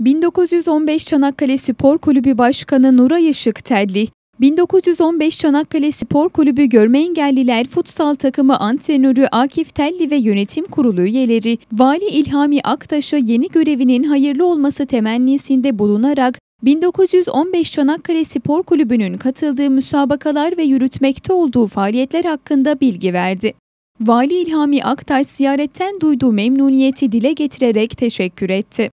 1915 Çanakkale Spor Kulübü Başkanı Nuray Işık Telli, 1915 Çanakkale Spor Kulübü Görme Engelliler Futsal Takımı antrenörü Akif Telli ve yönetim kurulu üyeleri, Vali İlhami Aktaş'a yeni görevinin hayırlı olması temennisinde bulunarak 1915 Çanakkale Spor Kulübü'nün katıldığı müsabakalar ve yürütmekte olduğu faaliyetler hakkında bilgi verdi. Vali İlhami Aktaş ziyaretten duyduğu memnuniyeti dile getirerek teşekkür etti.